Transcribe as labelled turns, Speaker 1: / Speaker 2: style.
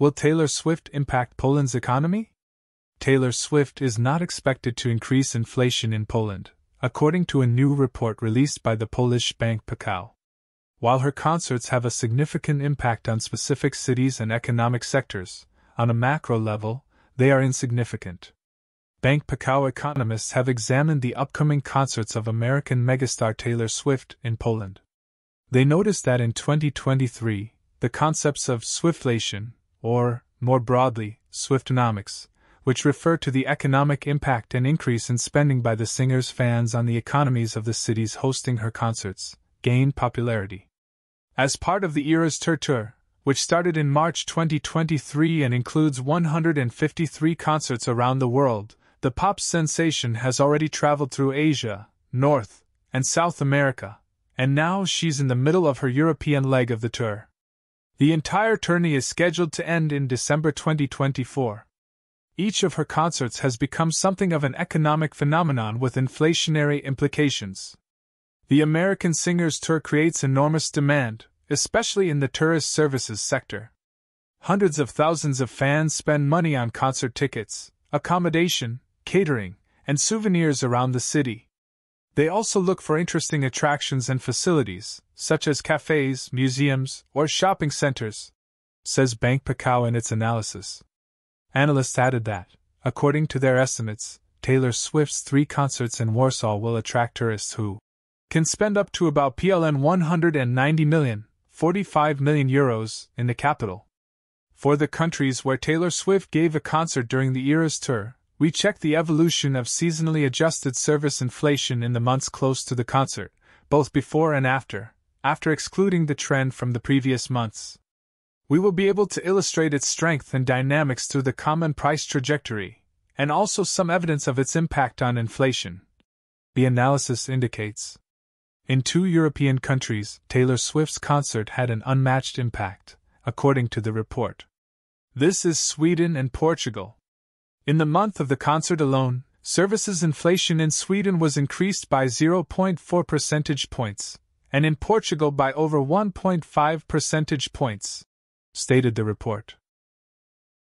Speaker 1: Will Taylor Swift impact Poland's economy? Taylor Swift is not expected to increase inflation in Poland, according to a new report released by the Polish bank Pekao. While her concerts have a significant impact on specific cities and economic sectors, on a macro level, they are insignificant. Bank Pekao economists have examined the upcoming concerts of American megastar Taylor Swift in Poland. They noticed that in 2023, the concepts of Swiftlation, or, more broadly, Swiftonomics, which refer to the economic impact and increase in spending by the singer's fans on the economies of the cities hosting her concerts, gained popularity. As part of the Eras Tour Tour, which started in March 2023 and includes 153 concerts around the world, the pop sensation has already traveled through Asia, North, and South America, and now she's in the middle of her European leg of the tour. The entire tournée is scheduled to end in December 2024. Each of her concerts has become something of an economic phenomenon with inflationary implications. The American Singers Tour creates enormous demand, especially in the tourist services sector. Hundreds of thousands of fans spend money on concert tickets, accommodation, catering, and souvenirs around the city. They also look for interesting attractions and facilities, such as cafes, museums, or shopping centers, says Bank Pekao in its analysis. Analysts added that, according to their estimates, Taylor Swift's three concerts in Warsaw will attract tourists who can spend up to about PLN 190 million, 45 million euros, in the capital. For the countries where Taylor Swift gave a concert during the Eras tour, we checked the evolution of seasonally adjusted service inflation in the months close to the concert, both before and after, after excluding the trend from the previous months. We will be able to illustrate its strength and dynamics through the common price trajectory, and also some evidence of its impact on inflation. The analysis indicates. In two European countries, Taylor Swift's concert had an unmatched impact, according to the report. This is Sweden and Portugal. In the month of the concert alone, services inflation in Sweden was increased by 0.4 percentage points, and in Portugal by over 1.5 percentage points, stated the report.